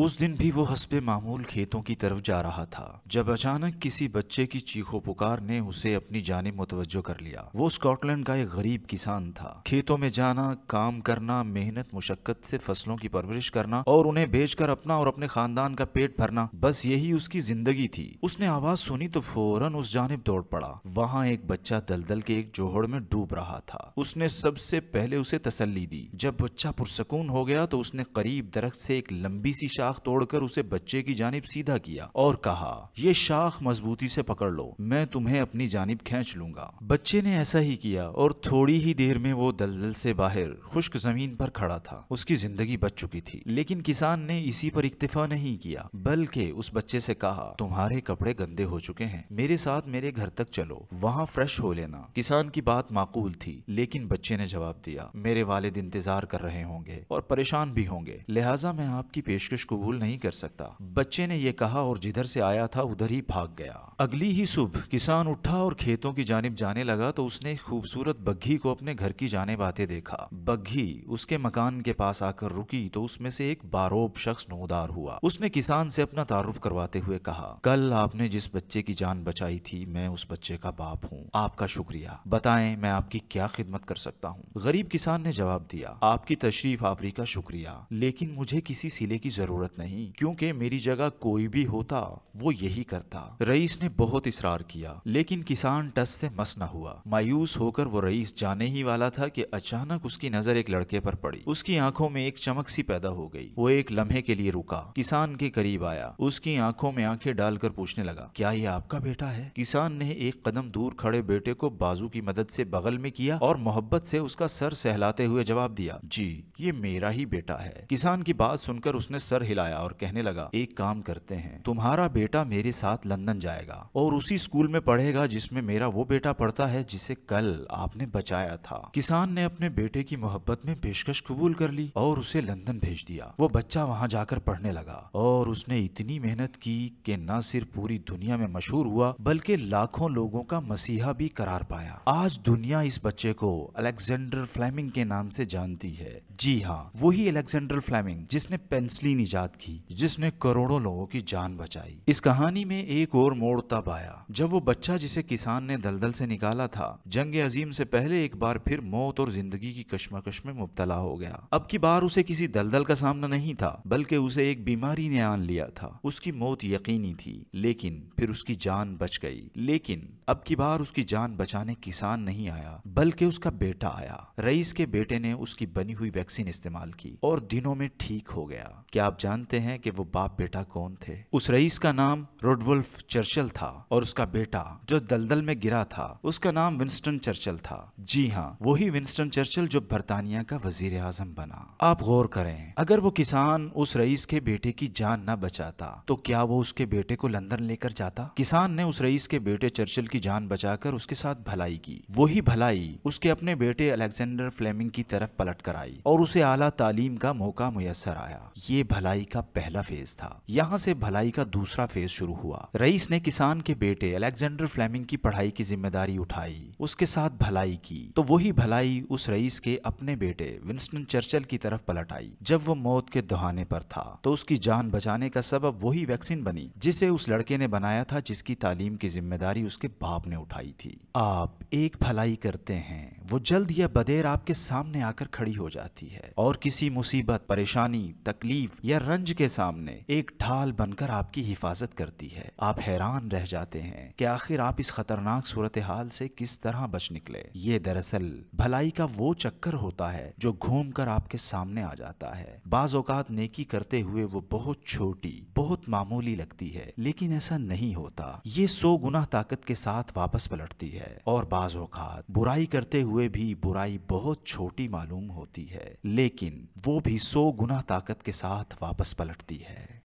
उस दिन भी वो हसबे मामूल खेतों की तरफ़ जा रहा था। जब अचानक किसी बच्चे की चीखो पुकार ने उसे अपनी जानिब मुतवज्जो कर लिया। वो स्कॉटलैंड का एक गरीब किसान था। खेतों में जाना, काम करना, मेहनत, मुशक्कत से फ़सलों की परवरिश करना और उन्हें बेचकर अपना और अपने खानदान का पेट भरना, बस यही उसकी ज़िंदगी थी। उसने आवाज़ सुनी तो फ़ौरन उस जानब दौड़ पड़ा। वहाँ एक बच्चा दलदल के एक जोहड़ में डूब रहा था। उसने सबसे पहले उसे तसली दी। जब बच्चा पुरसकून हो गया तो उसने करीब दरख्त से एक लंबी सी शाख तोड़कर उसे बच्चे की जानिब सीधा किया और कहा यह शाख मजबूती से पकड़ लो, मैं तुम्हें अपनी जानिब खींच लूँगा। बच्चे ने ऐसा ही किया और थोड़ी ही देर में वो दलदल से बाहर खुश्क ज़मीन पर खड़ा था। उसकी ज़िंदगी बच चुकी थी, लेकिन किसान ने इसी पर इक्तफा नहीं किया, बल्कि उस बच्चे से कहा, तुम्हारे कपड़े गंदे हो चुके हैं, मेरे साथ मेरे घर तक चलो, वहाँ फ्रेश हो लेना। किसान की बात माकूल थी, लेकिन बच्चे ने जवाब दिया, मेरे वालिद इंतज़ार कर रहे होंगे और परेशान भी होंगे, लिहाजा मैं आपकी पेशकश कबूल नहीं कर सकता। बच्चे ने यह कहा और जिधर से आया था, उधर ही भाग गया। अगली ही सुबह किसान उठा और खेतों की जानब जाने लगा तो उसने खूबसूरत बग्घी को अपने घर की जानिब आते देखा। बग्घी उसके मकान के पास आकर रुकी तो उसमें से एक बारोब शख्स नोदार हुआ। उसने किसान से अपना तारुफ करवाते हुए कहा, कल आपने जिस बच्चे की जान बचाई थी, मैं उस बच्चे का बाप हूँ। आपका शुक्रिया। बताएँ, मैं आपकी क्या खिदमत कर सकता हूँ? गरीब किसान ने जवाब दिया, आपकी तशरीफ़ आवरी का शुक्रिया। लेकिन मुझे किसी सिले की ज़रूरत नहीं, क्योंकि मेरी जगह कोई भी होता, वो यही करता। रईस ने बहुत इसरार किया, लेकिन किसान टस से मस न हुआ। मायूस होकर वो रईस जाने ही वाला था कि अचानक उसकी नज़र एक लड़के पर पड़ी। उसकी आँखों में एक चमक सी पैदा हो गई। वो एक लम्हे के लिए रुका। किसान के करीब आया। उसकी आँखों में आँखें डालकर पूछने लगा, क्या ये आपका बेटा है? किसान ने एक कदम दूर खड़े बेटे को बाजू की मदद से बगल में किया और मोहब्बत से उसका सर सहलाते हुए जवाब दिया, जी, ये मेरा ही बेटा है। किसान की बात सुनकर उसने सर हिलाया और कहने लगा, एक काम करते हैं, तुम्हारा बेटा मेरे साथ लंदन जाएगा और उसी स्कूल में पढ़ेगा जिसमें मेरा वो बेटा पढ़ता है जिसे कल आपने बचाया था। किसान ने अपने बेटे की मोहब्बत में पेशकश कबूल कर ली और उसे लंदन भेज दिया। वो बच्चा वहाँ जाकर पढ़ने लगा और उसने इतनी मेहनत की कि न सिर्फ़ पूरी दुनिया में मशहूर हुआ, बल्कि लाखों लोगों का मसीहा भी करार पाया। आज दुनिया इस बच्चे को अलेक्जेंडर फ्लेमिंग के नाम से जानती है। जी हाँ वही अलेक्जेंडर फ्लेमिंग जिसने पेंसिलिन ईजाद की, जिसने करोड़ों लोगों की जान बचाई। इस कहानी में एक और मोड़ तब आया, जब वो बच्चा जिसे किसान ने दलदल से निकाला था, जंग अजीम से पहले एक बार फिर मौत और ज़िंदगी की कश्मकश में मुबतला हो गया। अब की बार उसे किसी दलदल का सामना नहीं था, बल्कि उसे एक बीमारी ने आन लिया था। उसकी मौत यकीनी थी, लेकिन फिर उसकी जान बच गई। लेकिन अब की बार उसकी जान बचाने किसान नहीं आया, बल्कि उसका बेटा आया। रईस के बेटे ने उसकी बनी हुई वैक्सीन इस्तेमाल की और दिनों में ठीक हो गया। क्या आप जानते हैं कि वो बाप बेटा कौन थे। उस रईस का नाम रोडवुल्फ चर्चल था और उसका बेटा, जो दलदल में गिरा था, उसका नाम विंस्टन चर्चल था। जी हाँ वही विंस्टन चर्चल जो बरतानिया का वज़ीर आज़म बना। आप गौर करें, अगर वो किसान उस रईस के बेटे की जान न बचाता तो क्या वो उसके बेटे को लंदन लेकर जाता? किसान ने उस रईस के बेटे चर्चिल की जान बचाकर उसके साथ भलाई की। वही भलाई उसके अपने बेटे अलेक्जेंडर फ्लेमिंग की तरफ़ पलट कर आई और उसे आला तालीम का मौका मुयसर आया। ये भलाई का पहला फ़ेज़ था। यहाँ से भलाई का दूसरा फ़ेज़ शुरू हुआ। रईस ने किसान के बेटे अलेक्जेंडर फ्लेमिंग की पढ़ाई की ज़िम्मेदारी उठाई, उसके साथ भलाई की। तो वही भलाई उस रईस के अपने बेटे विंस्टन चर्चल की तरफ़ पलट आई, जब वो मौत के दहाने पर था। तो उसकी जान बचाने का सबब वही वैक्सीन बनी, जिसे उस लड़के ने बनाया था जिसकी तालीम की ज़िम्मेदारी उसके बाप ने उठाई थी। आप एक भलाई करते हैं, वो जल्द या बदेर आपके सामने आकर खड़ी हो जाती है। और किसी मुसीबत, परेशानी, तकलीफ़ या रंज के सामने एक ढाल बनकर आपकी हिफाजत करती है। आप हैरान रह जाते हैं कि आखिर आप इस खतरनाक सूरत हाल से किस तरह बच निकले। ये दरअसल भलाई का वो चक्कर होता है जो घूम कर आपके सामने आ जाता है। बाज औकात नेकी करते हुए वो बहुत छोटी, बहुत मामूली लगती है, लेकिन ऐसा नहीं होता। ये सौ गुना ताकत के साथ वापस पलटती है और बाज औकात बुराई करते हुए भी बुराई बहुत छोटी मालूम होती है। लेकिन वो भी सौ गुना ताकत के साथ वापस पलटती है।